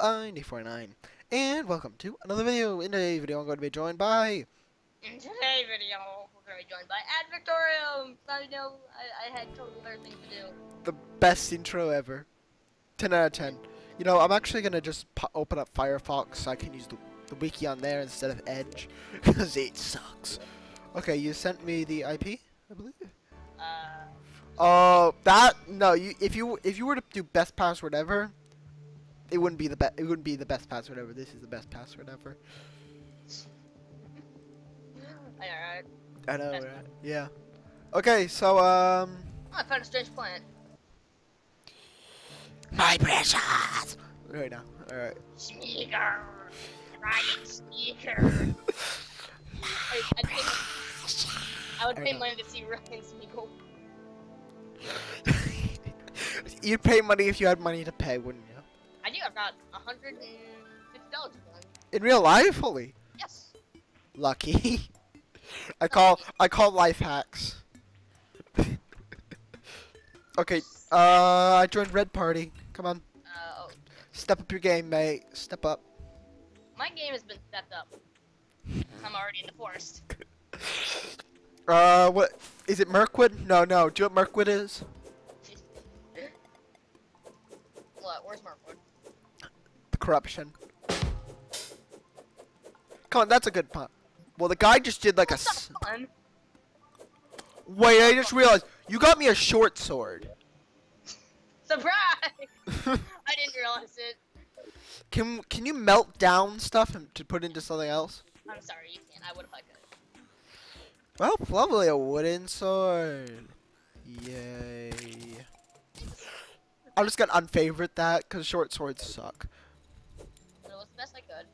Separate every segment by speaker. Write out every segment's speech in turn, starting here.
Speaker 1: I'm D49, and welcome to another video. In today's video, I'm going to be joined by...
Speaker 2: In today's video, we're going to be joined by Ad Victoriam. I know I, I had totally other things to do.
Speaker 1: The best intro ever. 10 out of 10. You know, I'm actually going to just open up Firefox so I can use the, the wiki on there instead of Edge, because it sucks. Okay, you sent me the IP, I believe?
Speaker 2: Uh...
Speaker 1: Oh, uh, that no. You if you if you were to do best password ever, it wouldn't be the best. It wouldn't be the best password ever. This is the best password ever. I know, right? Yeah. Okay, so um.
Speaker 2: Oh, I found a strange plant.
Speaker 1: My precious. Right now. All right.
Speaker 2: Sneaker. Ryan Sneaker. I, I'd pay, I would pay money to see Ryan Sneaker.
Speaker 1: You'd pay money if you had money to pay, wouldn't you?
Speaker 2: I do. I've got hundred and fifty dollars.
Speaker 1: In real life, holy.
Speaker 2: Yes.
Speaker 1: Lucky. I call I call life hacks. okay. Uh, I joined Red Party. Come on.
Speaker 2: Uh, oh.
Speaker 1: Step up your game, mate. Step up.
Speaker 2: My game has been stepped up. I'm already in the forest.
Speaker 1: Uh, what? Is it Mirkwood? No, no. Do you know what Mirkwood is?
Speaker 2: what? Where's Mirkwood?
Speaker 1: The corruption. Come on, that's a good pun. Well, the guy just did like
Speaker 2: What's
Speaker 1: a.
Speaker 2: Fun?
Speaker 1: Wait, I just realized you got me a short sword.
Speaker 2: Surprise! I didn't realize it.
Speaker 1: Can can you melt down stuff and to put into something else?
Speaker 2: I'm sorry, you can't. I would if I could.
Speaker 1: Well, lovely, a wooden sword. Yay. I'm just gonna unfavorite that, because short swords suck.
Speaker 2: It was the best I could.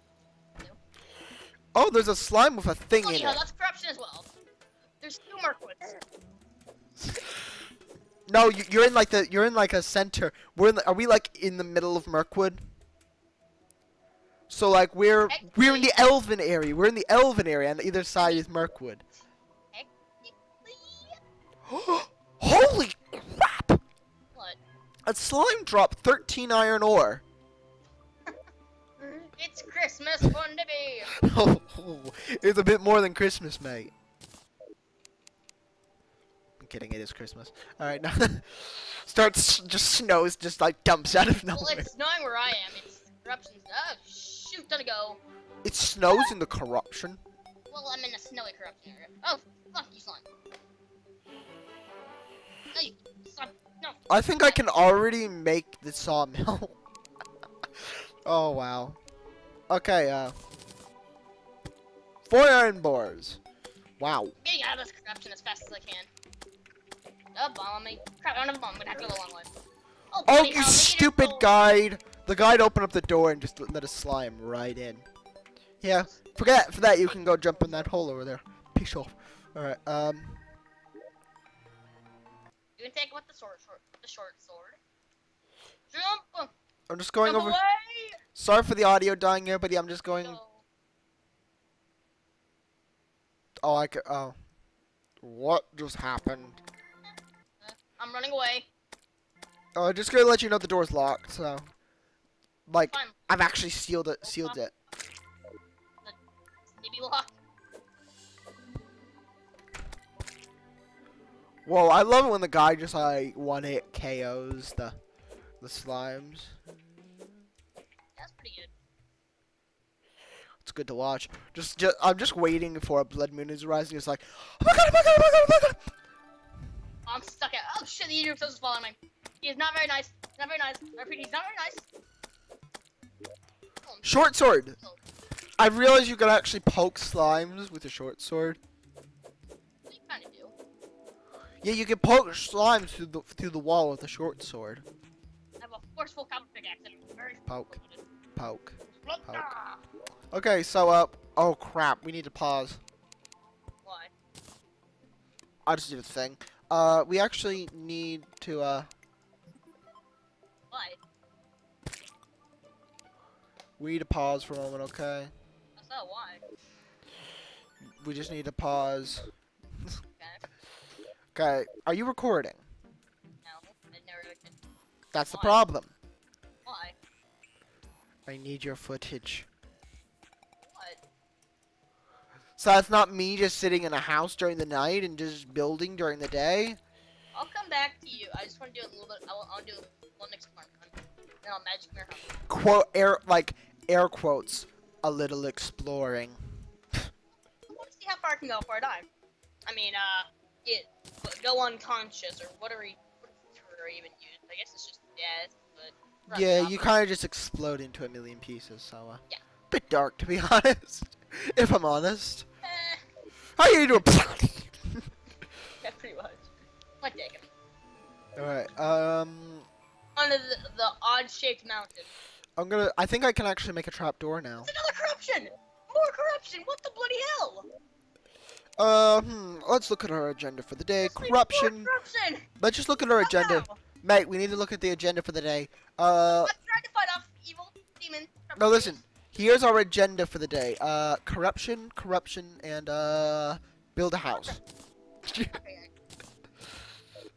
Speaker 1: Oh, there's a slime with a thing
Speaker 2: oh,
Speaker 1: in
Speaker 2: yeah,
Speaker 1: it.
Speaker 2: that's corruption as well. There's two Mirkwoods.
Speaker 1: No, you, you're in like the you're in like a center. We're in the, are we like in the middle of Mirkwood? So like we're we're in the Elven area. We're in the Elven area, and either side is Mirkwood. Holy crap!
Speaker 2: What?
Speaker 1: A slime dropped 13 iron ore.
Speaker 2: It's Christmas fun to be.
Speaker 1: oh, it's a bit more than Christmas, mate. I'm kidding, it is Christmas. Alright, now starts just snows, just like dumps out of nowhere.
Speaker 2: Well, it's snowing where I am. It's corruption. Oh, shoot, gotta go.
Speaker 1: It snows in the corruption.
Speaker 2: Well, I'm in a snowy corruption area. Oh, fuck you, slime. Hey, no.
Speaker 1: I think I can already make the sawmill. oh wow. Okay, uh Four iron bars. Wow.
Speaker 2: Getting out of this corruption as fast as I can. Bomb me. Crap, I don't have a bomb, I'm gonna have to go the long way. Oh,
Speaker 1: oh you stupid guide! The guide opened up the door and just let a slime right in. Yeah, forget for that you can go jump in that hole over there. Peace off. Alright, um
Speaker 2: you can take with the sword, short, the short sword. Jump!
Speaker 1: I'm just going
Speaker 2: Jump
Speaker 1: over.
Speaker 2: Away!
Speaker 1: Sorry for the audio dying here, buddy. I'm just going.
Speaker 2: Go.
Speaker 1: Oh, I could. Oh, what just happened?
Speaker 2: I'm running away.
Speaker 1: Oh, i just gonna let you know the door's locked. So, like,
Speaker 2: Fine.
Speaker 1: I've actually sealed it. Sealed it.
Speaker 2: Maybe lock.
Speaker 1: Whoa, I love it when the guy just like one hit KOs the the slimes. It's good to watch. Just, just I'm just waiting for a blood moon is rising. It's like, oh my god, oh my god, oh my god, oh my god.
Speaker 2: I'm stuck at. Oh shit, the Egypt is following me. He is not very nice. Not very nice. I repeat, he's not very nice. Oh,
Speaker 1: Short sword. I realized you can actually poke slimes with a short sword.
Speaker 2: You kind of do.
Speaker 1: Yeah, you can poke slimes through the through the wall with a short sword.
Speaker 2: I have a forceful copper pickaxe very
Speaker 1: Poke. Poke.
Speaker 2: Poke. Ah.
Speaker 1: Okay, so uh oh crap, we need to pause.
Speaker 2: Why?
Speaker 1: I'll just do a thing. Uh we actually need to uh
Speaker 2: Why?
Speaker 1: we need to pause for a moment, okay?
Speaker 2: So why?
Speaker 1: We just need to pause.
Speaker 2: Okay.
Speaker 1: Okay, are you recording?
Speaker 2: No, I never did.
Speaker 1: That's the problem.
Speaker 2: Why?
Speaker 1: I need your footage. So that's not me just sitting in a house during the night and just building during the day.
Speaker 2: I'll come back to you. I just want to do a little bit. I'll, I want to do one next. Then I'll magic mirror.
Speaker 1: Quote air like air quotes. A little exploring.
Speaker 2: I want to see how far I can go before I die. I mean, uh, get go unconscious or whatever. you- What are even used? I guess it's just death, but.
Speaker 1: Yeah, you kind of just explode into a million pieces. So uh,
Speaker 2: Yeah.
Speaker 1: bit dark to be honest. if I'm honest. How you doing?
Speaker 2: yeah, pretty much. Might take him.
Speaker 1: All right. Um,
Speaker 2: Under the, the odd-shaped mountain.
Speaker 1: I'm gonna. I think I can actually make a trap door now.
Speaker 2: It's another corruption. More corruption. What the bloody hell?
Speaker 1: Uh, hmm, let's look at our agenda for the day.
Speaker 2: Let's
Speaker 1: Corruption.
Speaker 2: Corruption.
Speaker 1: Let's just look at our agenda.
Speaker 2: Wow.
Speaker 1: Mate, we need to look at the agenda for the day. Uh,
Speaker 2: Let's try to fight off evil demon.
Speaker 1: no, listen. Here's our agenda for the day. Uh, corruption, corruption, and uh, build a house.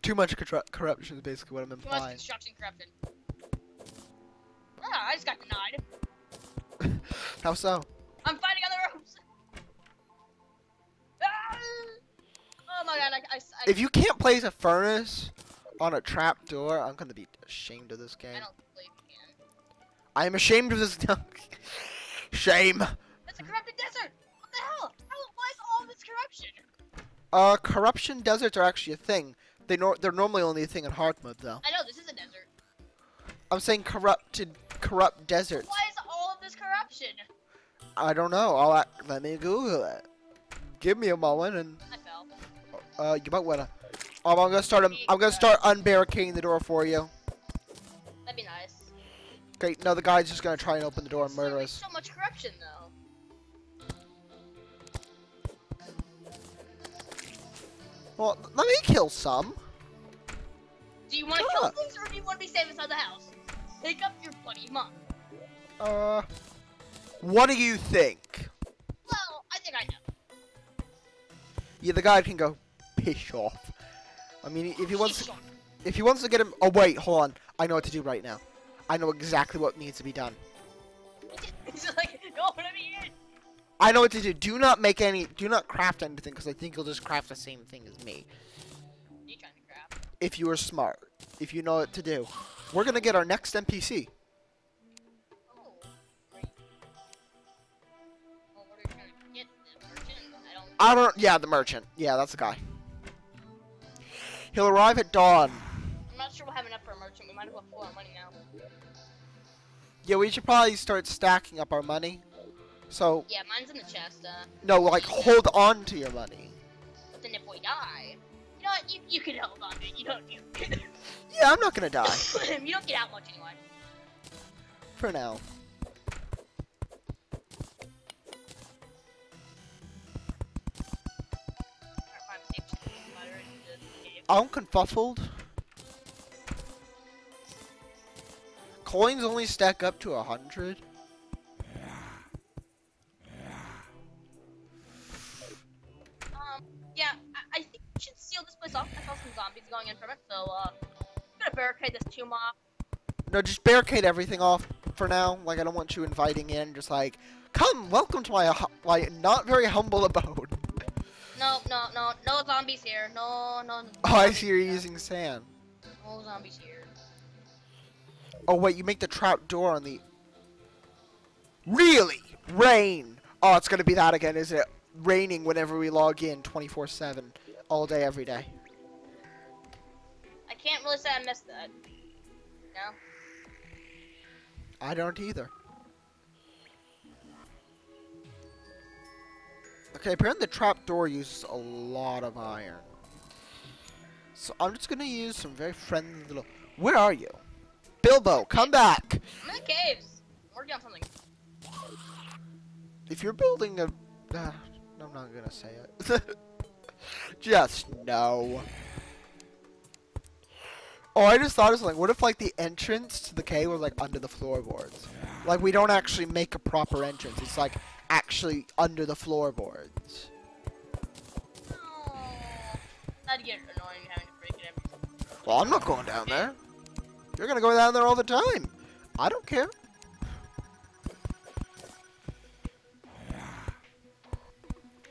Speaker 1: Too much corruption is basically what I'm implying.
Speaker 2: too much construction corruption. Ah, I just got denied.
Speaker 1: How so?
Speaker 2: I'm fighting on the ropes. Ah! Oh my god, I, I, I,
Speaker 1: If you can't place a furnace on a trap door, I'm gonna be ashamed of this game. I am ashamed of this. Shame.
Speaker 2: It's a corrupted desert. What the hell? How, why is all this corruption?
Speaker 1: Uh, corruption deserts are actually a thing. They nor- they're normally only a thing in hard mode, though.
Speaker 2: I know this is a desert.
Speaker 1: I'm saying corrupted, corrupt deserts.
Speaker 2: Why is all of this corruption?
Speaker 1: I don't know. I'll a- let me Google it. Give me a moment, and
Speaker 2: I fell.
Speaker 1: uh, you might wanna. Um, I'm gonna start. I'm gonna start unbarricading the door for you.
Speaker 2: That'd be nice.
Speaker 1: Okay, no, the guy's just gonna try and open the door and murder us.
Speaker 2: so much corruption though.
Speaker 1: Well, let me kill some.
Speaker 2: Do you want to
Speaker 1: Yeah.
Speaker 2: kill things or do you want to be safe inside the house? Pick up your bloody mom.
Speaker 1: Uh, what do you think?
Speaker 2: Well, I think I know.
Speaker 1: Yeah, the guy can go piss off. I mean, if he wants, if he wants to get him. Oh wait, hold on. I know what to do right now. I know exactly what needs to be done.
Speaker 2: He's like, no, let me in.
Speaker 1: I know what to do. Do not make any. Do not craft anything because I think you'll just craft the same thing as me.
Speaker 2: Are you trying to grab?
Speaker 1: If you are smart, if you know what to do, we're gonna get our next NPC.
Speaker 2: Oh, great. Well, what are you trying to get? The merchant? I don't.
Speaker 1: I don't. Yeah, the merchant. Yeah, that's the guy. He'll arrive at dawn.
Speaker 2: I'm not sure we'll have enough for a merchant. We might as well pull our money now.
Speaker 1: Yeah, we should probably start stacking up our money. So
Speaker 2: Yeah, mine's in the chest. Uh,
Speaker 1: no, like hold on to your money.
Speaker 2: but then if we die, you know what? You you can hold on to it. You don't. You,
Speaker 1: Yeah, I'm not gonna die
Speaker 2: you don't get out much anyway.
Speaker 1: for now.
Speaker 2: Alright, fine,
Speaker 1: Coins only stack up to a hundred.
Speaker 2: Um, yeah, I, I think we should seal this place off. I saw some zombies going in from it, so, uh, I'm gonna barricade this tomb off.
Speaker 1: No, just barricade everything off for now. Like I don't want you inviting in. Just like, come, welcome to my like not very humble abode.
Speaker 2: No, no, no, no zombies here. No, no. no
Speaker 1: Oh, I see you're
Speaker 2: here.
Speaker 1: using sand.
Speaker 2: No zombies here.
Speaker 1: Oh wait, you make the trap door on the. Really? Rain. Oh, it's gonna be that again, isn't it? Raining whenever we log in, 24/7, all day, every day.
Speaker 2: I can't really say I missed that. No?
Speaker 1: I don't either. Okay, apparently the trap door uses a lot of iron. So I'm just gonna use some very friendly little. Where are you? Bilbo, come back!
Speaker 2: I'm in the caves. I'm working on something.
Speaker 1: If you're building a. Uh, I'm not gonna say it. just no. Oh, I just thought of something. What if, like, the entrance to the cave was, like, under the floorboards? Like, we don't actually make a proper entrance. It's, like, actually under the floorboards.
Speaker 2: Oh, that'd get annoying having to break it every
Speaker 1: Well, I'm not going down there. You're gonna go down there all the time. I don't care.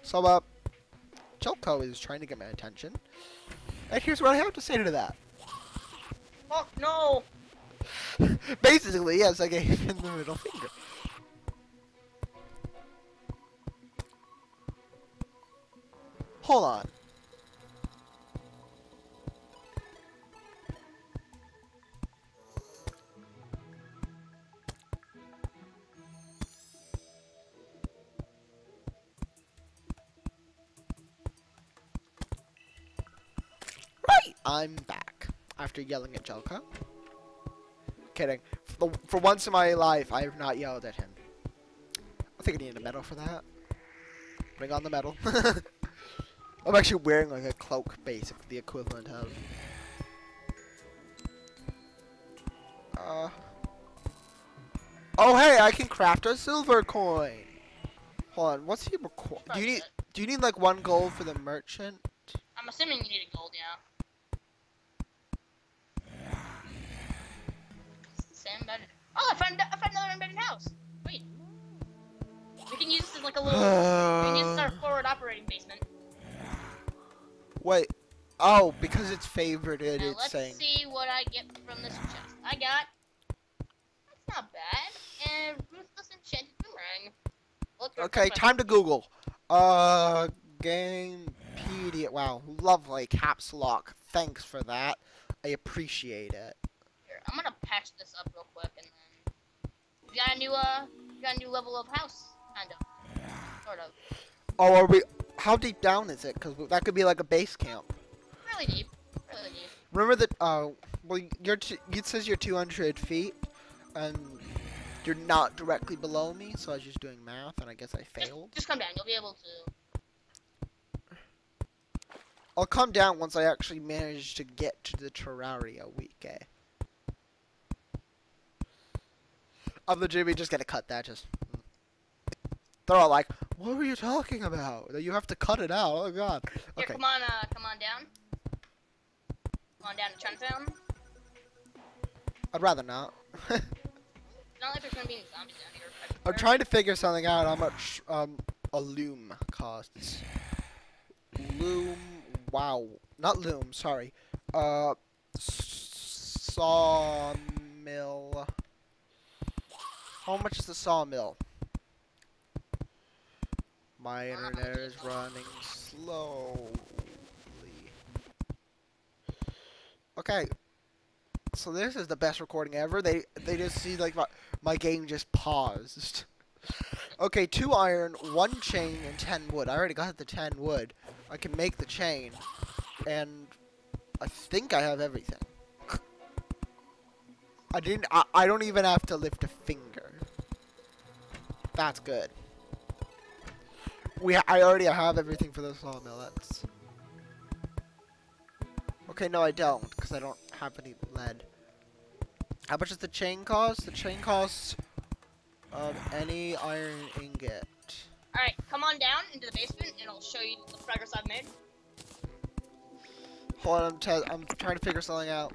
Speaker 1: So, uh, Jelko is trying to get my attention. And here's what I have to say to that.
Speaker 2: Fuck no!
Speaker 1: Basically, yes, I gave him the middle finger. Hold on. I'm back after yelling at Jelko. Kidding. For, for once in my life, I have not yelled at him. I think I need a medal for that. Bring on the medal. I'm actually wearing like a cloak, basically the equivalent of. Uh. Oh hey, I can craft a silver coin. Hold on, what's he record? Do you need? Do you need like one gold for the merchant?
Speaker 2: I'm assuming you need a gold, yeah. Sam embedded. Oh, I found I found another embedded house. Wait. We can use this as like a little. we can use this as our forward operating basement.
Speaker 1: Wait. Oh, because it's favorited,
Speaker 2: Now
Speaker 1: it's
Speaker 2: let's
Speaker 1: saying.
Speaker 2: see what I get from this chest. I got. That's not bad. And ruthless enchanted boomerang. Look,
Speaker 1: Okay, time to Google. Uh, Gamepedia. Wow, lovely caps lock. Thanks for that. I appreciate it.
Speaker 2: I'm gonna patch this up real quick, and then we got a new uh, we got a new level of house, kind of, sort of,
Speaker 1: Oh, are we? How deep down is it? Because that could be like a base camp.
Speaker 2: really deep, really deep.
Speaker 1: Remember that? Uh, well, you're. T- it says you're 200 feet, and you're not directly below me. So I was just doing math, and I guess I
Speaker 2: Just,
Speaker 1: failed.
Speaker 2: just come down. You'll be able to.
Speaker 1: I'll come down once I actually manage to get to the Terraria wiki. Eh? I'm legitimately just gonna cut that. Just they're all like, "What were you talking about? That you have to cut it out." Oh God.
Speaker 2: Here,
Speaker 1: Okay.
Speaker 2: come on, uh, come on down. Come on down to Chinatown.
Speaker 1: I'd rather not.
Speaker 2: Not like there's gonna be any zombies down here.
Speaker 1: I'm trying to figure something out. How much um a loom costs? Loom. Wow. Not loom. Sorry. Uh, sawmill. How much is the sawmill? My internet is. running slowly. Okay. So this is the best recording ever. They they just see like my, my game just paused. Okay, two iron, one chain, and ten wood. I already got the ten wood. I can make the chain, and I think I have everything. I didn't. I, I don't even have to lift a finger. That's good. We. ha- I already have everything for the sawmill. That's. Okay, no, I don't, because I don't have any lead. How much does the chain cost? The chain costs um, any iron ingot.
Speaker 2: All right, come on down into the basement, and I'll show you the progress I've made.
Speaker 1: Hold on, I'm, I'm trying to figure something out.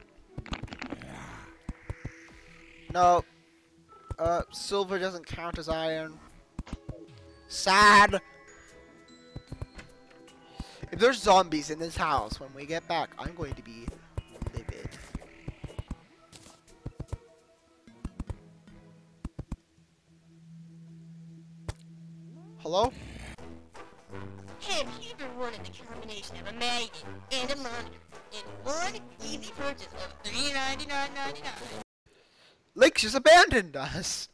Speaker 1: No. Uh, silver doesn't count as iron. Sad. If there's zombies in this house when we get back, I'm going to be livid. Hello?
Speaker 3: Have you ever wanted the combination of a magnet and a monitor in one easy purchase of $399.99?
Speaker 1: Link just abandoned us.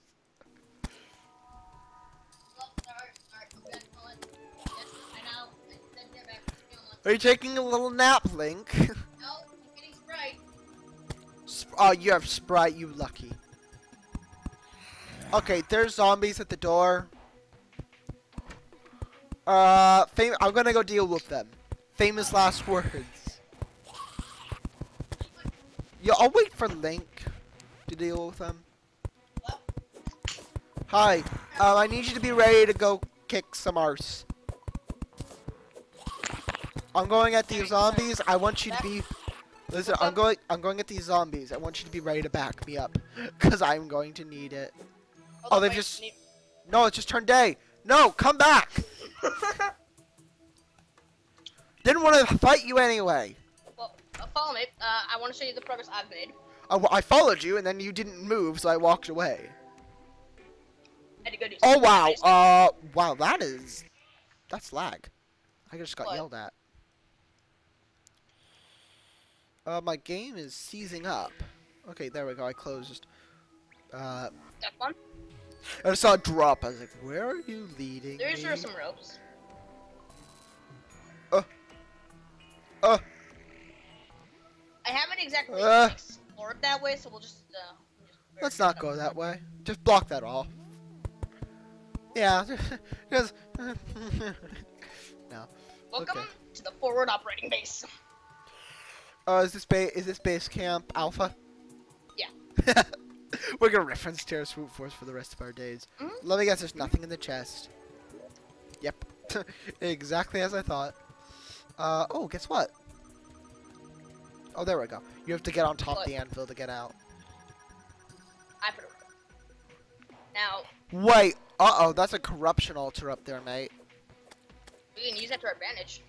Speaker 1: Are you taking a little nap, Link? Oh, you have Sprite, you lucky. Okay, there's zombies at the door. Uh, I'm gonna go deal with them. Famous last words. Yeah, I'll wait for Link to deal with them. Hi, um, I need you to be ready to go kick some arse. I'm going at these zombies. I want you to be. Listen, I'm going. I'm going at these zombies. I want you to be ready to back me up, cause I'm going to need it. Oh, they've just- No, it's just turned day. No, come back. Didn't want to fight you anyway.
Speaker 2: Well, uh, follow me. Uh, I want to show you the progress I've made.
Speaker 1: I, I followed you, and then you didn't move, so I walked away.
Speaker 2: I had to go do
Speaker 1: Oh wow, uh, wow, that is, that's lag. I just got
Speaker 2: What?
Speaker 1: yelled at. Uh, my game is seizing up. Okay, there we go. I closed. Uh,
Speaker 2: That one.
Speaker 1: I just saw a drop. I was like, "Where are you leading
Speaker 2: There's
Speaker 1: me?"
Speaker 2: some ropes.
Speaker 1: Uh. Uh.
Speaker 2: I haven't exactly
Speaker 1: Uh.
Speaker 2: That way, so we'll just. Uh, just
Speaker 1: Let's not go that way. Just block that off. Yeah, just. no.
Speaker 2: Welcome
Speaker 1: Okay.
Speaker 2: to the forward operating base.
Speaker 1: Uh, is this ba is this base camp alpha?
Speaker 2: Yeah.
Speaker 1: We're gonna reference Terra Swoop Force for the rest of our days.
Speaker 2: Mhm.
Speaker 1: Let me guess, there's nothing in the chest. Yep. exactly as I thought. Uh, oh, guess what? Oh, there we go. You have to get on top of the anvil to get out.
Speaker 2: I put it. Now
Speaker 1: Wait, uh-oh, that's a corruption altar up there, mate.
Speaker 2: we can use that to our advantage.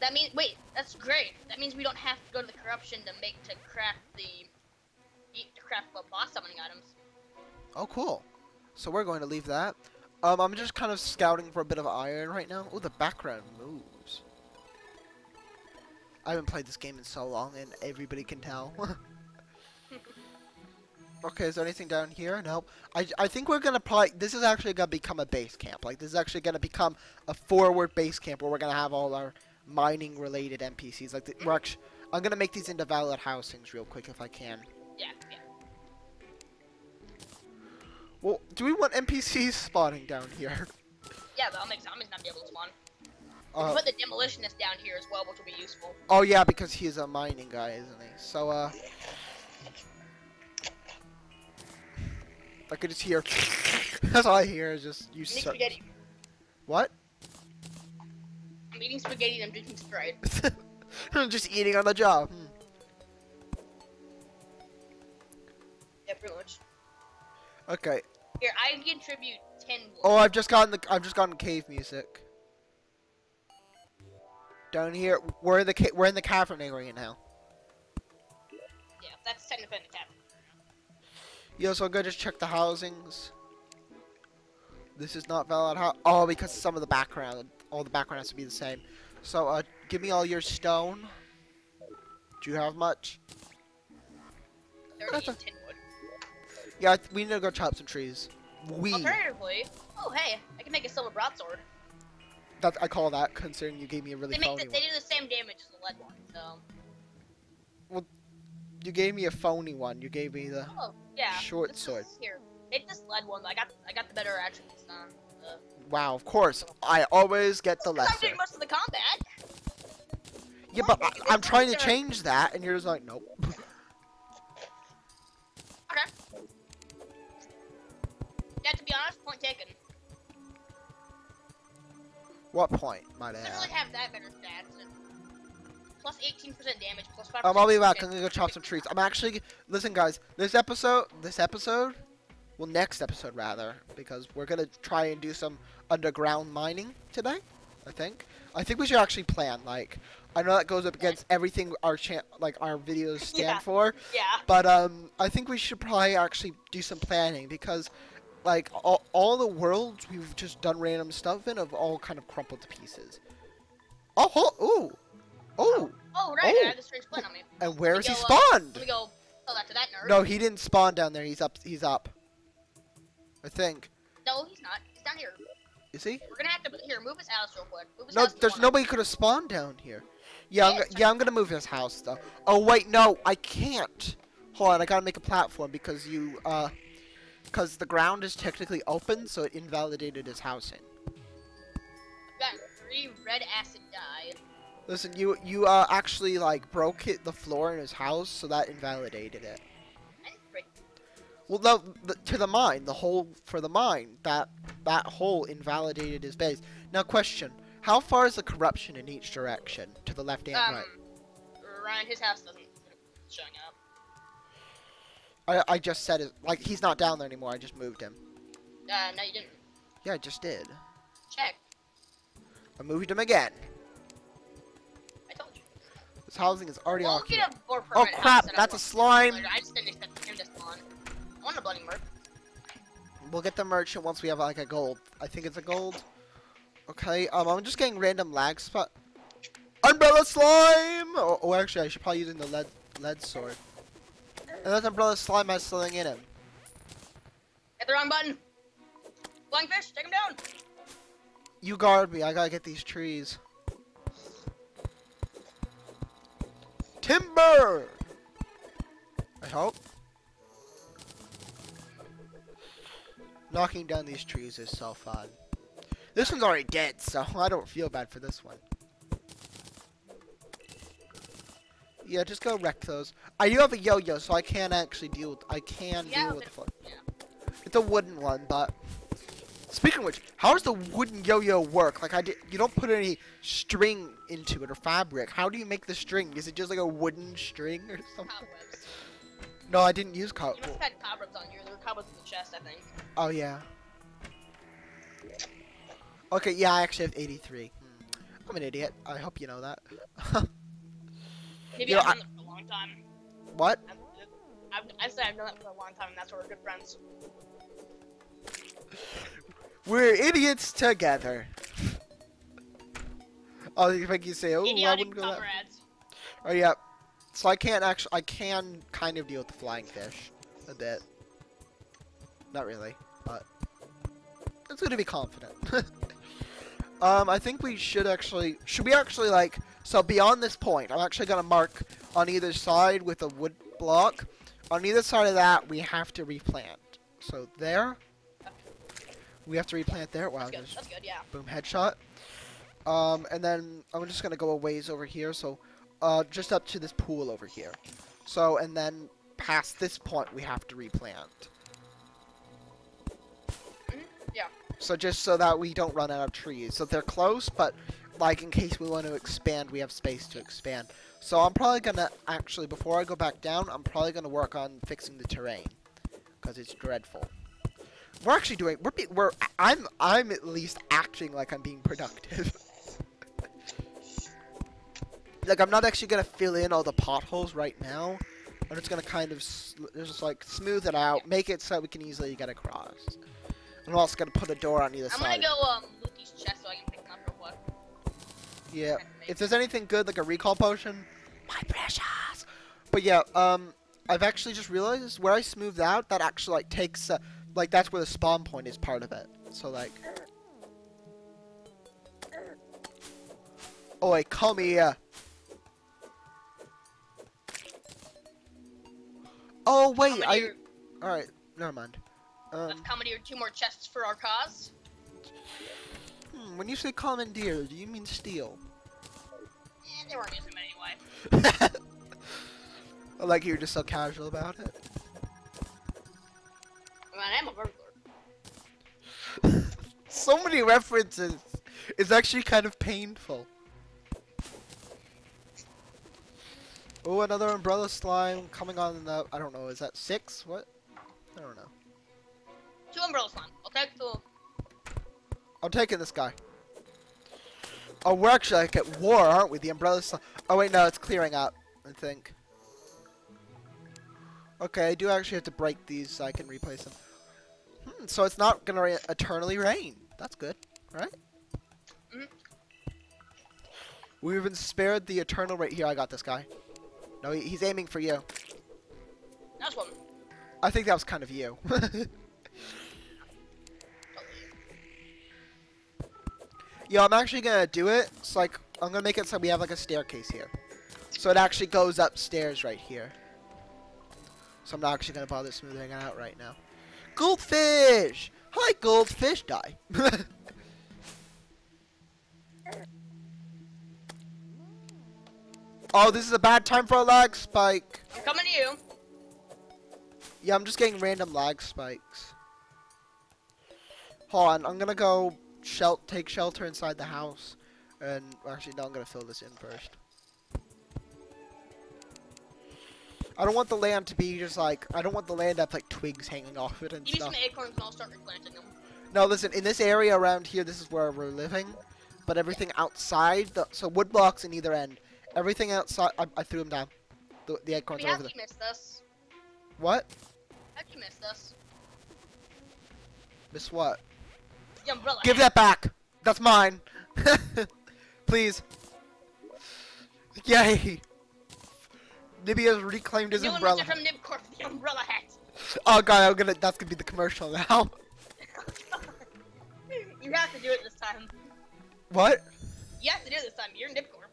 Speaker 2: That means wait, that's great. That means we don't have to go to the corruption to make to craft the to craft uh, boss summoning items.
Speaker 1: Oh, cool. So we're going to leave that. Um, I'm just kind of scouting for a bit of iron right now. Oh, the background moves. I haven't played this game in so long, and everybody can tell. okay, is there anything down here? Nope. I, I think we're gonna probably. This is actually gonna become a base camp. Like this is actually gonna become a forward base camp where we're gonna have all our mining related NPCs. Like the, we're actually, I'm gonna make these into valid housings real quick if I can.
Speaker 2: Yeah, yeah.
Speaker 1: Well, do we want NPCs spawning down here?
Speaker 2: Yeah, but I'll make zombies not be able to spawn.
Speaker 1: Uh,
Speaker 2: Put the demolitionist down here as well, which will be useful.
Speaker 1: Oh yeah, because he's a mining guy, isn't he? So uh, I could just hear. That's all I hear is just you.
Speaker 2: Eating spaghetti.
Speaker 1: what?
Speaker 2: I'm eating spaghetti and I'm drinking Sprite.
Speaker 1: I'm just eating on the job. Hmm.
Speaker 2: Yeah, pretty much.
Speaker 1: Okay.
Speaker 2: Here, I contribute 10 wood.
Speaker 1: Oh, I've just gotten the. I've just gotten cave music. Down here, we're in the ca- we're in the cavern area now.
Speaker 2: Yeah, that's technically in the cabin.
Speaker 1: Yo, so gonna just check the housings. This is not valid how. Oh, because some of the background, all the background has to be the same. So, uh, give me all your stone. Do you have much?
Speaker 2: 30
Speaker 1: That's a-
Speaker 2: and 10 wood.
Speaker 1: Yeah, we need to go chop some trees. We.
Speaker 2: Alternatively, oh hey, I can make a silver broadsword.
Speaker 1: That I call that, considering you gave me a really
Speaker 2: They make the, they do the same damage as the lead one, so.
Speaker 1: Well, you gave me a phony one. You gave me the.
Speaker 2: Oh, yeah.
Speaker 1: Short
Speaker 2: this
Speaker 1: sword.
Speaker 2: Here, take this lead one. I got I got the better attributes on. The,
Speaker 1: Wow, of course. I always get the
Speaker 2: I'm
Speaker 1: lesser.
Speaker 2: doing most of the combat.
Speaker 1: Yeah, but I, I'm trying to change that, and you're just like, nope.
Speaker 2: Okay. Yeah, to be honest, point taken.
Speaker 1: What point, might I
Speaker 2: Doesn't really have that better stats. Plus 18% damage, plus 5%.
Speaker 1: Um, I'll be back. I'm gonna go chop some trees. I'm actually listen, guys. This episode, this episode, well, next episode rather, because we're gonna try and do some underground mining today. I think. I think we should actually plan. Like, I know that goes up against everything our chan like our videos stand
Speaker 2: Yeah.
Speaker 1: for,
Speaker 2: Yeah.
Speaker 1: but um, I think we should probably actually do some planning because, like, all, all the worlds we've just done random stuff in have all kind of crumpled to pieces. Oh, ho- ooh, ooh,
Speaker 2: Oh, right,
Speaker 1: Oh.
Speaker 2: I had the strange plan on me.
Speaker 1: and where is he
Speaker 2: go, uh,
Speaker 1: spawned?
Speaker 2: Let me go tell that to that nerd.
Speaker 1: No, he didn't spawn down there. He's up. He's up. I think.
Speaker 2: No, he's not. He's down here.
Speaker 1: Is he?
Speaker 2: We're gonna have to here move his house real quick. Move his
Speaker 1: No,
Speaker 2: house
Speaker 1: there's nobody could have spawned down here. Yeah, I'm,
Speaker 2: Yeah, it's
Speaker 1: yeah, I'm gonna move his house though. Oh wait, no, I can't. Hold on, I gotta make a platform because you, uh, because the ground is technically open, so it invalidated his housing.
Speaker 2: Got three red acid dye.
Speaker 1: Listen, you you uh actually like broke it the floor in his house, so that invalidated it. Well, no, the, to the mine, the hole for the mine, that that hole invalidated his base. Now, question: How far is the corruption in each direction, to the left and
Speaker 2: Um,
Speaker 1: right?
Speaker 2: Ryan, his house doesn't showing up.
Speaker 1: I I just said it. Like he's not down there anymore. I just moved him.
Speaker 2: Uh, no, you didn't.
Speaker 1: Yeah, I just did.
Speaker 2: Check.
Speaker 1: I moved him again. I told you. This housing is already
Speaker 2: We'll
Speaker 1: occupied.
Speaker 2: get a
Speaker 1: Oh crap, that's a slime.
Speaker 2: I just didn't expect him to spawn. I want a bloody merc.
Speaker 1: We'll get the merchant once we have like a gold. I think it's a gold. Okay, um, I'm just getting random lag spot. Umbrella slime! Oh, oh, actually, I should probably using the lead lead sword. And that umbrella slime has something in him.
Speaker 2: Hit the wrong button. Flying fish, take him down.
Speaker 1: You guard me. I gotta get these trees. Timber. I hope. Knocking down these trees is so fun. This one's already dead, so I don't feel bad for this one. Yeah, just go wreck those. I do have a yo-yo, so I can actually deal with. I can
Speaker 2: Yeah,
Speaker 1: deal with the.
Speaker 2: but- yeah.
Speaker 1: It's a wooden one, but. Speaking of which, how does the wooden yo-yo work? Like I did, you don't put any string into it or fabric. How do you make the string? Is it just like a wooden string or something?
Speaker 2: Cobwebs.
Speaker 1: No, I didn't use co-
Speaker 2: You must have had cobwebs on you. There were cobwebs in the chest, I think.
Speaker 1: Oh yeah. Okay, yeah, I actually have 83. Hmm. I'm an idiot. I hope you know that.
Speaker 2: Maybe
Speaker 1: You know,
Speaker 2: I've known that for a long time.
Speaker 1: what?
Speaker 2: I've, I've, I said I've known that for a long time, and that's why we're good friends.
Speaker 1: We're idiots together. Oh, you think you say, oh, I wouldn't go that. Oh yeah. So I can't actually. I can kind of deal with the flying fish a bit. Not really, but it's good to be confident. um, I think we should actually. Should we actually like? So beyond this point, I'm actually gonna mark on either side with a wood block. On either side of that, we have to replant. So there. We have to replant there. Wow,
Speaker 2: That's good. That's good. Yeah.
Speaker 1: boom headshot. Um, and then I'm just gonna go a ways over here, so uh, just up to this pool over here. So and then past this point we have to replant.
Speaker 2: Mhm, yeah.
Speaker 1: So just so that we don't run out of trees. So they're close, but like in case we want to expand, we have space to expand. So I'm probably gonna actually before I go back down, I'm probably gonna work on fixing the terrain because it's dreadful. We're actually doing. We're. Be, we're. I'm. I'm at least acting like I'm being productive. like I'm not actually gonna fill in all the potholes right now. I'm just gonna kind of just like smooth it out, make it so we can easily get across. I'm also gonna put a door on either side.
Speaker 2: I'm gonna go um these chests so I can pick
Speaker 1: Yeah. If there's anything good, like a recall potion, my precious. But yeah, um, I've actually just realized where I smoothed out, that actually like takes, uh, like that's where the spawn point is part of it. So like, oi, come here. Oh wait, I. All right, never mind. Um,
Speaker 2: Let's commandeer two more chests for our cause.
Speaker 1: hmm, when you say commandeer, do you mean steal?
Speaker 2: They weren't using them anyway.
Speaker 1: I like you're just so casual about it.
Speaker 2: I am a burglar.
Speaker 1: so many references. It's actually kind of painful. Oh, another umbrella slime coming on the. I don't know. Is that six? What? I don't know.
Speaker 2: Two umbrella slime. I'll take the.
Speaker 1: I'm taking this guy. Oh, we're actually like at war, aren't we? The umbrella. Oh wait, no, it's clearing up. I think. Okay, I do actually have to break these so I can replace them. Hmm, so it's not gonna ra- eternally rain. That's good, right?
Speaker 2: Mhm.
Speaker 1: We've been spared the eternal rain. Here, I got this guy. No, he, he's aiming for you.
Speaker 2: That's one.
Speaker 1: I think that was kind of you. Yo, I'm actually gonna do it. It's like I'm gonna make it so we have like a staircase here, so it actually goes upstairs right here. So I'm not actually gonna bother smoothing it out right now. Goldfish! Hi, goldfish! Die. oh, this is a bad time for a lag spike.
Speaker 2: I'm coming to you.
Speaker 1: Yeah, I'm just getting random lag spikes. Hold on, I'm gonna go shel take shelter inside the house. And actually, no, I'm gonna fill this in first. I don't want the land to be just like I don't want the land to have like twigs hanging off it and
Speaker 2: Give me
Speaker 1: stuff.
Speaker 2: some acorns and I'll start replanting them.
Speaker 1: No, listen, in this area around here, this is where we're living. But everything outside, the, so wood blocks in either end. Everything outside, I, I threw them down. The, the acorns
Speaker 2: mean,
Speaker 1: are over there.
Speaker 2: you miss this?
Speaker 1: What?
Speaker 2: How'd you miss this?
Speaker 1: Miss what?
Speaker 2: The umbrella.
Speaker 1: Give
Speaker 2: hat.
Speaker 1: that back. That's mine. Please. Yay. Has reclaimed his
Speaker 2: New
Speaker 1: umbrella.
Speaker 2: from Nibcorp, the umbrella hat.
Speaker 1: Oh god, I'm gonna. That's gonna be the commercial now.
Speaker 2: you have to do it this time.
Speaker 1: what?
Speaker 2: You have to do it this time. You're Nibcorp.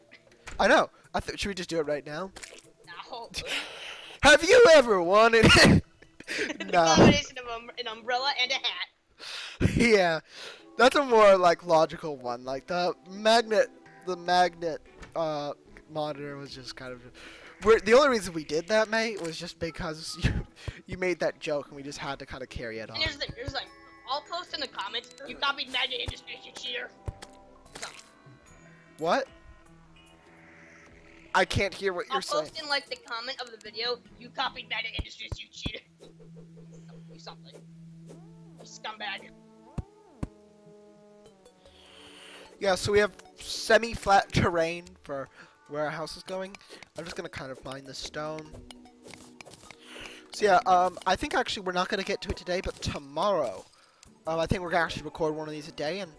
Speaker 1: I know. I th- should we just do it right now?
Speaker 2: No.
Speaker 1: Have you ever wanted?
Speaker 2: the
Speaker 1: no.
Speaker 2: combination of um, an umbrella and a hat.
Speaker 1: yeah, that's a more like logical one. Like the magnet, the magnet uh monitor was just kind of. We're, the only reason we did that, mate, was just because you you made that joke and we just had to kind of carry it on.
Speaker 2: And here's the. Here's thing. I'll post in the comments. You copied Magnet Industries, you cheater.
Speaker 1: What? I can't hear what
Speaker 2: I'll
Speaker 1: you're saying.
Speaker 2: I'll post in like the comment of the video. You copied Magnet Industries, you cheater. Something. You scumbag.
Speaker 1: Yeah, so we have semi-flat terrain for where our house is going. I'm just gonna kind of mine the stone. So yeah, um, I think actually we're not gonna get to it today, but tomorrow, um, I think we're gonna actually record one of these a day, and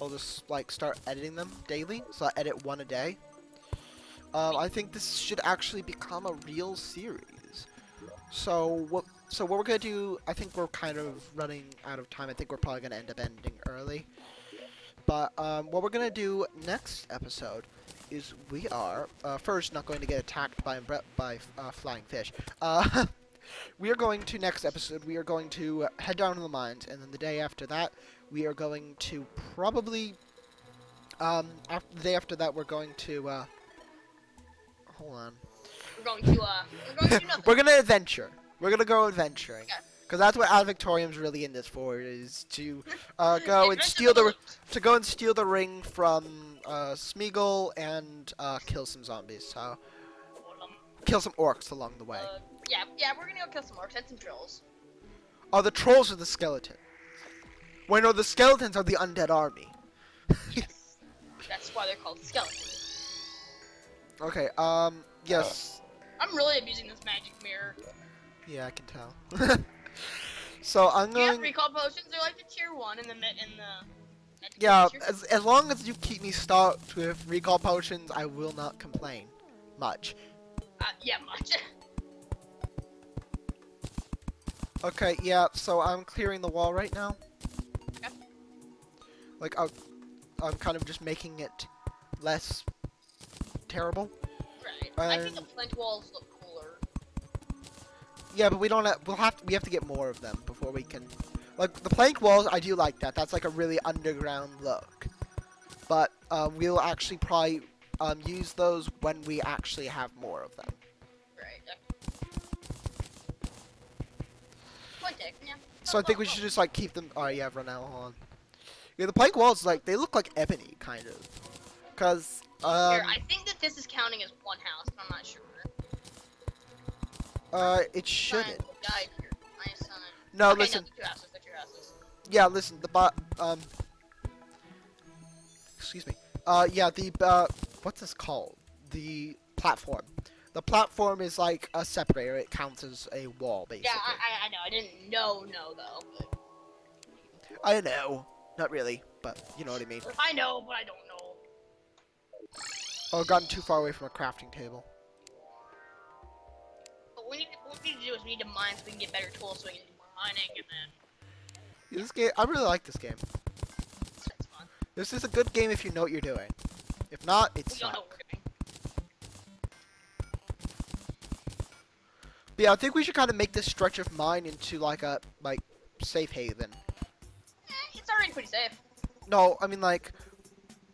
Speaker 1: I'll just like start editing them daily. So I edit one a day. Um, I think this should actually become a real series. So what? So what we're gonna do? I think we're kind of running out of time. I think we're probably gonna end up ending early. But um, what we're gonna do next episode is we are uh, first not going to get attacked by by uh, flying fish. Uh, we are going to next episode. We are going to head down to the mines, and then the day after that, we are going to probably. Um, after the day after that, we're going to. Uh, hold on.
Speaker 2: We're going to uh. We're going to.
Speaker 1: We're gonna adventure. We're gonna go adventuring.
Speaker 2: Okay.
Speaker 1: Cause that's what Ad Victoriam's really in this for is to uh, go and steal the to go and steal the ring from uh, Smeagol and uh, kill some zombies. So kill some orcs along the way.
Speaker 2: uh, yeah, yeah, we're gonna go kill some orcs and some trolls.
Speaker 1: Oh, the trolls are the skeleton. Wait, no, the skeletons are the undead army.
Speaker 2: Yes. That's why they're called skeletons.
Speaker 1: Okay. Um. Yes.
Speaker 2: I'm really abusing this magic mirror.
Speaker 1: Yeah, I can tell. so I'm
Speaker 2: Do you have
Speaker 1: going.
Speaker 2: recall potions? They're like the tier one in the in the.
Speaker 1: Yeah, as, as long as you keep me stocked with recall potions, I will not complain much.
Speaker 2: Uh, yeah, much.
Speaker 1: Okay, yeah, so I'm clearing the wall right now.
Speaker 2: Okay.
Speaker 1: Like, I'll, I'm kind of just making it less terrible.
Speaker 2: right. I think the flint walls look.
Speaker 1: Yeah, but we don't have, we'll have to, we have to get more of them before we can, like, the plank walls, I do like that. That's like a really underground look. But, um, we'll actually probably, um, use those when we actually have more of them.
Speaker 2: Right. Yeah.
Speaker 1: So I think we should just, like, keep them, oh yeah, run out, hold on. Yeah, the plank walls, like, they look like ebony, kind of. Cause, um,
Speaker 2: Here, I think that this is counting as one house, but I'm not sure.
Speaker 1: Uh, it shouldn't.
Speaker 2: Guide here. My son.
Speaker 1: No,
Speaker 2: okay,
Speaker 1: listen.
Speaker 2: No, the two houses. The two houses.
Speaker 1: Yeah, listen. The bot. Um. Excuse me. Uh, yeah. The uh, what's this called? The platform. The platform is like a separator. It counts as a wall, basically.
Speaker 2: Yeah, I, I, I know. I didn't know, no though. But
Speaker 1: I know. Not really, but you know what I mean.
Speaker 2: I know, but I don't know.
Speaker 1: Oh, I've gotten too far away from a crafting table.
Speaker 2: We need, what we need to do is we need to mine so we can get better tools so we can do more mining, and then
Speaker 1: This game, I really like this game.
Speaker 2: it's, it's fun.
Speaker 1: This is a good game if you know what you're doing. If not, it's not.
Speaker 2: what we're doing.
Speaker 1: But yeah, I think we should kind of make this stretch of mine into like a like safe haven.
Speaker 2: Eh, it's already pretty safe.
Speaker 1: No, I mean like,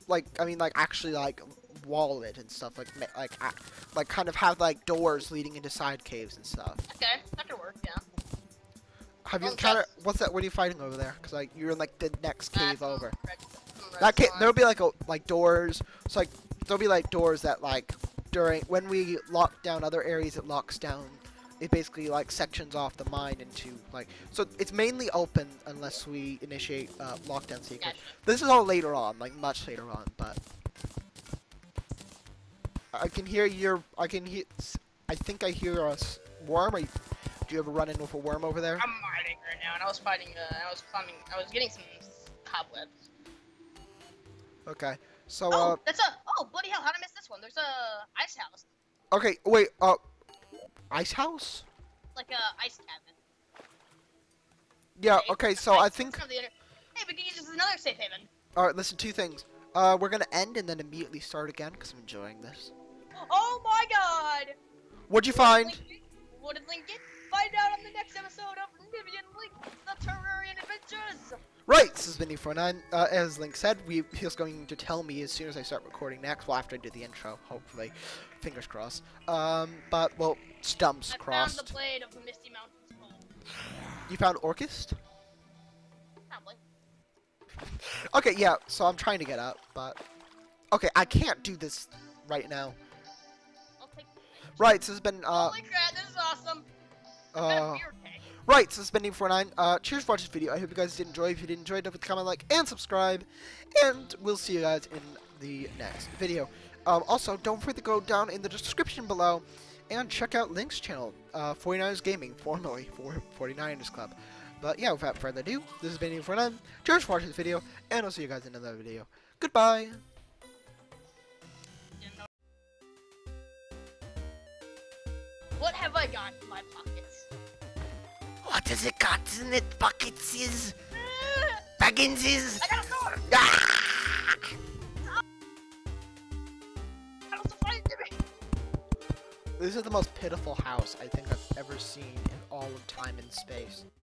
Speaker 1: like I mean like actually like wall it and stuff like like like kind of have like doors leading into side caves and stuff.
Speaker 2: Okay, that could work. Yeah.
Speaker 1: Have you
Speaker 2: Well,
Speaker 1: encountered what's that? What are you fighting over there? Cause like you're in like the next cave over.
Speaker 2: red- red
Speaker 1: That cave there'll be like a like doors. So like there'll be like doors that like during when we lock down other areas, it locks down. It basically like sections off the mine into like so it's mainly open unless we initiate uh, lockdown sequence.
Speaker 2: Gotcha.
Speaker 1: This is all later on, like much later on, but I can hear your. I can hear. I think I hear a worm. Are you, do you ever run in with a worm over there?
Speaker 2: I'm mining right now, and I was fighting. Uh, I was climbing. I was getting some cobwebs.
Speaker 1: Okay. So
Speaker 2: Oh,
Speaker 1: uh.
Speaker 2: that's a. Oh, bloody hell! How did I miss this one? There's a ice house,
Speaker 1: Okay. Wait. Uh. Ice house.
Speaker 2: like a ice cabin.
Speaker 1: Yeah.
Speaker 2: Okay,
Speaker 1: Okay. So I think.
Speaker 2: From the inter- Hey, we can use this as another safe haven.
Speaker 1: All right. Listen. Two things. Uh. We're gonna end and then immediately start again because I'm enjoying this.
Speaker 2: Oh my God!
Speaker 1: What'd you
Speaker 2: What
Speaker 1: find?
Speaker 2: Link? What did Link get? Find out on the next episode of Nibian Link: The Terrarian Adventures.
Speaker 1: Right, this has been E49. Uh, as Link said, we, he's going to tell me as soon as I start recording next. Well, after I do the intro, hopefully. Fingers crossed. Um, but, well, stumps
Speaker 2: I
Speaker 1: crossed.
Speaker 2: found the blade of Misty Mountains Gold.
Speaker 1: You found Orcrist?
Speaker 2: Probably.
Speaker 1: Okay, yeah, so I'm trying to get up, but... Okay, I can't do this right now. Right, so this has been, uh...
Speaker 2: Holy crap! This is awesome. I got a
Speaker 1: uh. Right, so this has been E49. Uh, cheers for watching this video. I hope you guys did enjoy. If you did enjoy, don't forget to comment, like, and subscribe. And we'll see you guys in the next video. Um, also, don't forget to go down in the description below and check out Link's channel, uh, 49ers Gaming, formerly for 49ers Club. But yeah, without further ado, this has been E49. Cheers for watching this video, and I'll see you guys in another video. Goodbye!
Speaker 2: What have I got in my pockets?
Speaker 1: What has it got in it? Buckets is? Baggins is?
Speaker 2: I got a sword!
Speaker 1: Ah!
Speaker 2: I was fighting me!
Speaker 1: This is the most pitiful house I think I've ever seen in all of time and space.